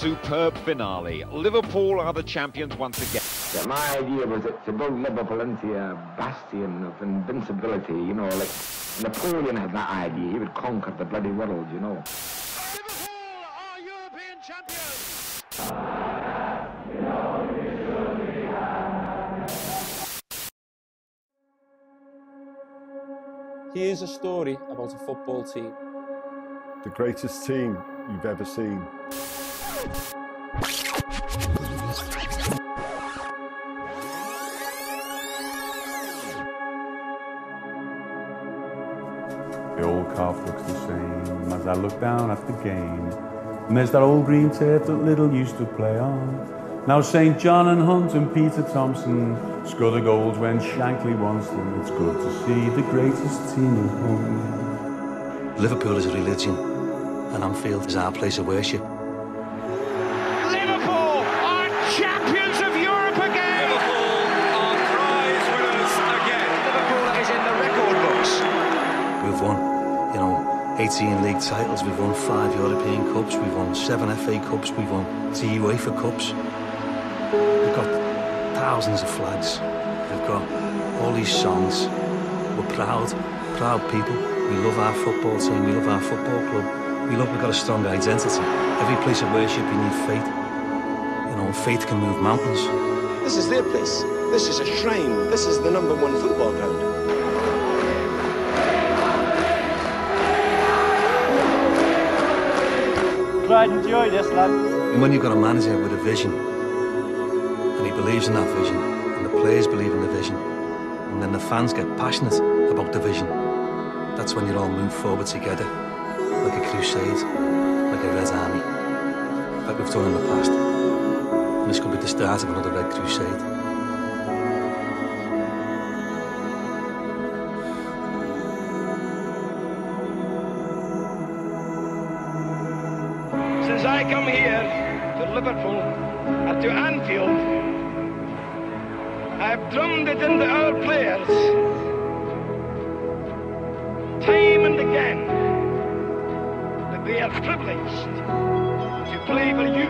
superb finale. Liverpool are the champions once again. Yeah, my idea was that to build Liverpool into a bastion of invincibility, you know, like Napoleon had that idea. He would conquer the bloody world, you know. Liverpool are European champions! Here's a story about a football team. The greatest team you've ever seen. The old calf looks the same as I look down at the game. And there's that old green turf that Liddell used to play on. Now St John and Hunt and Peter Thompson score the goals when Shankly wants them. It's good to see the greatest team at home. Liverpool is a religion, and Anfield is our place of worship. 18 league titles, we've won five European Cups, we've won seven FA Cups, we've won two UEFA Cups. We've got thousands of flags, we've got all these songs. We're proud, proud people. We love our football team, we love our football club. We love, we've got a strong identity. Every place of worship, you need faith. You know, faith can move mountains. This is their place. This is a shrine. This is the number one football ground. Right, enjoy this, lad. And when you've got a manager with a vision, and he believes in that vision, and the players believe in the vision, and then the fans get passionate about the vision, that's when you all move forward together, like a crusade, like a Red Army, like we've done in the past. And this could be the start of another Red Crusade. Since I come here to Liverpool and to Anfield, I've drummed it into our players time and again that they are privileged to play for you.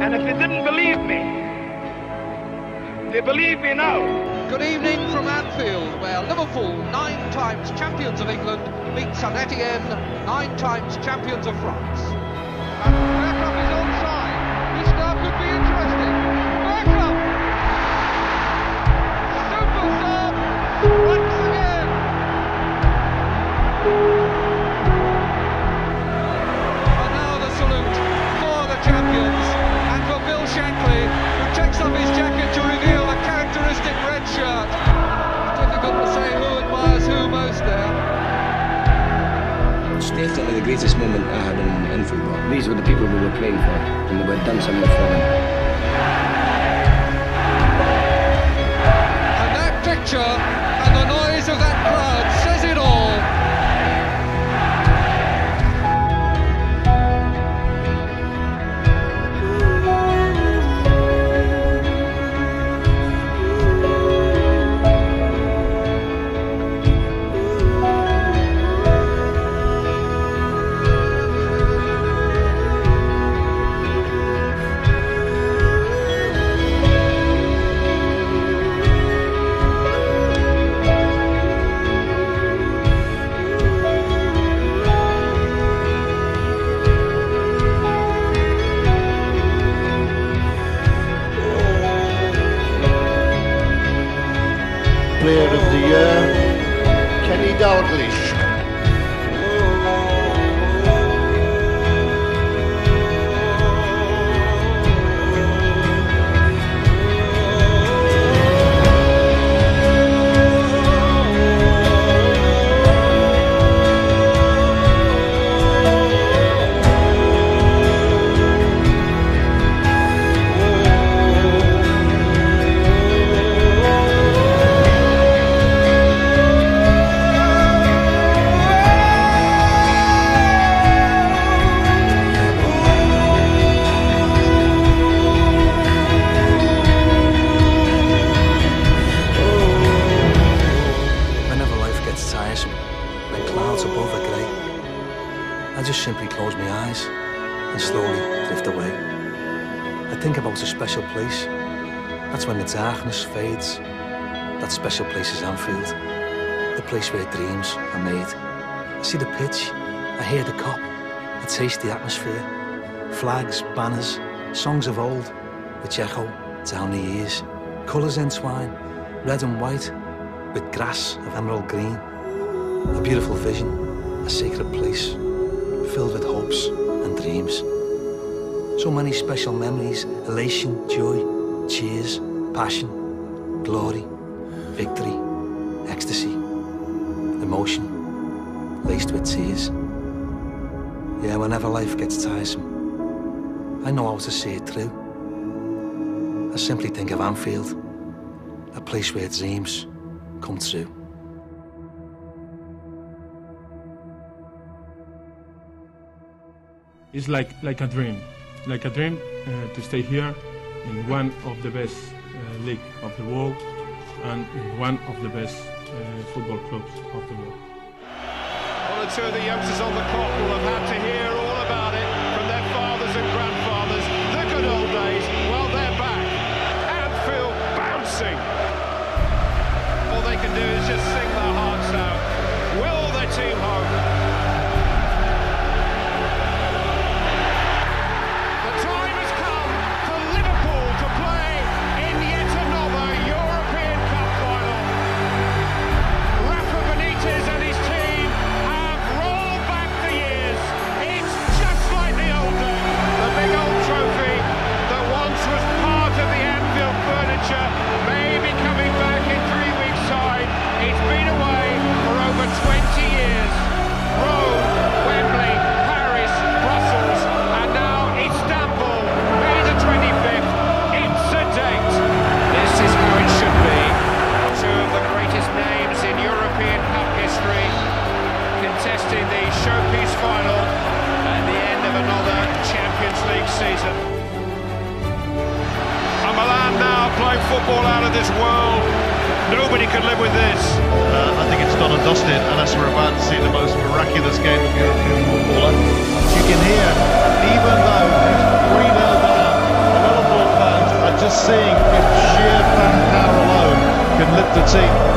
And if they didn't believe me, they believe me now. Good evening Liverpool, nine times champions of England, meet Saint Etienne, nine times champions of France. And Bergkamp is onside. This now could be interesting. Bergkamp! Super sub! Once again! And now the salute for the champions and for Bill Shankly, who takes off his jacket to the greatest moment I had in, in football. These were the people we were playing for, and we had done something for them. place. That's when the darkness fades. That special place is Anfield. The place where dreams are made. I see the pitch. I hear the Kop. I taste the atmosphere. Flags, banners, songs of old, which echo down the years. Colours entwine, red and white, with grass of emerald green. A beautiful vision, a sacred place. So many special memories, elation, joy, cheers, passion, glory, victory, ecstasy, emotion, laced with tears. Yeah, whenever life gets tiresome, I know how to see it through. I simply think of Anfield, a place where dreams come true. It's like, like a dream like a dream uh, to stay here in one of the best uh, league of the world and in one of the best uh, football clubs of the world. One or two of the youngsters on the clock will have had to hear the team.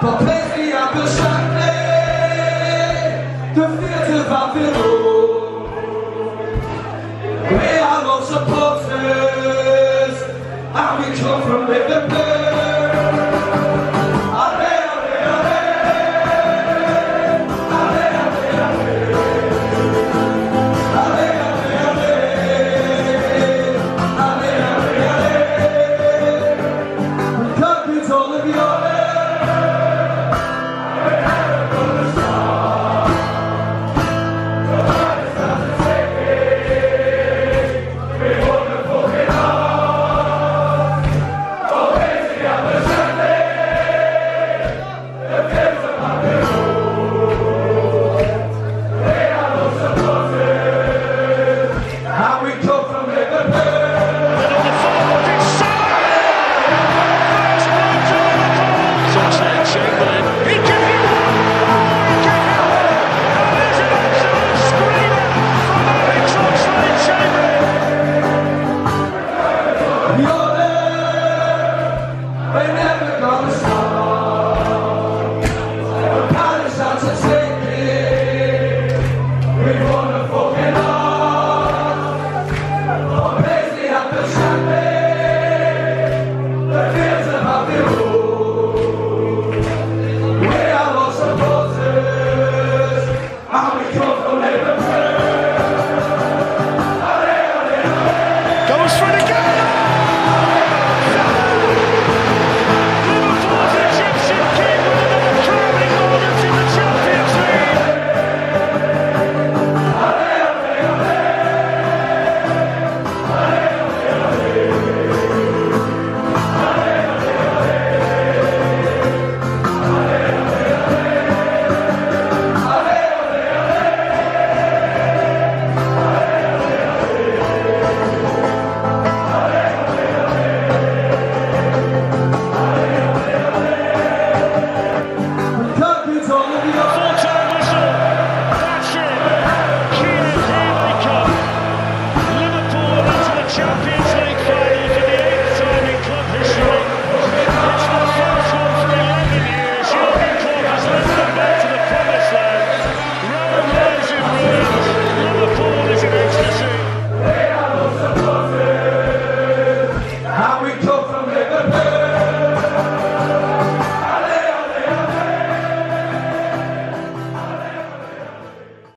Prepare Amen.